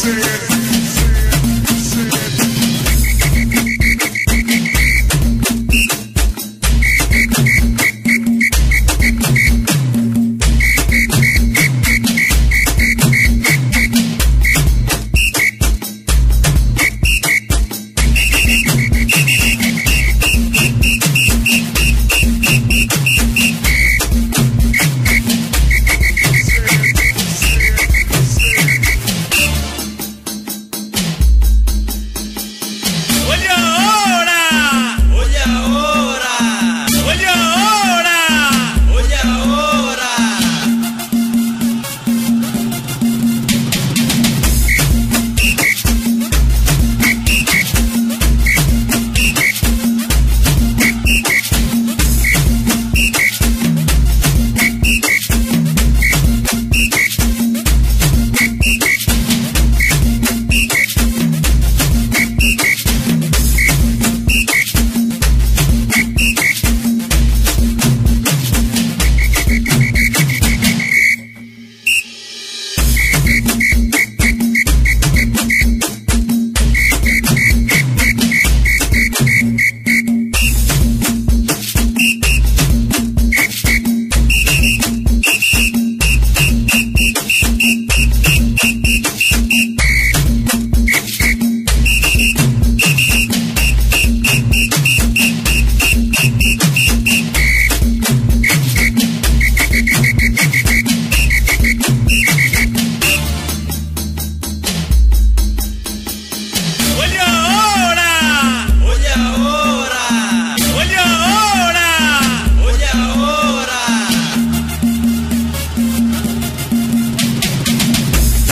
singing.